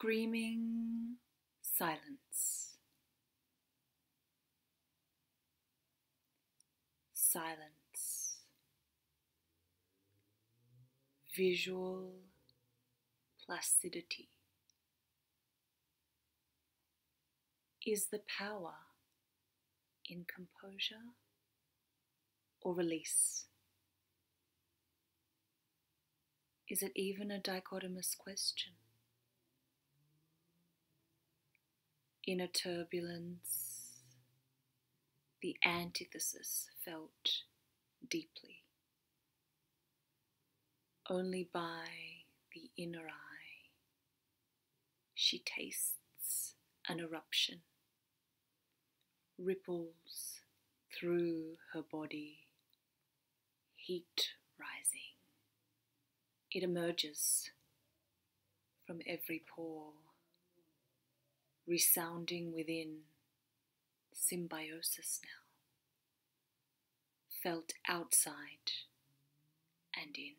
screaming silence. Silence. Visual placidity is the power in composure or release. Is it even a dichotomous question? Inner turbulence, the antithesis felt deeply. Only by the inner eye she tastes an eruption, ripples through her body, heat rising. It emerges from every pore, resounding within, symbiosis now, felt outside and in.